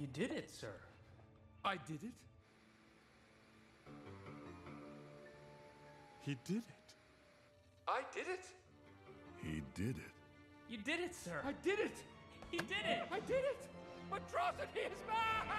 You did it, sir. I did it. He did it. I did it. He did it. You did it, sir. I did it. He did it. I did it. Atrocity is back.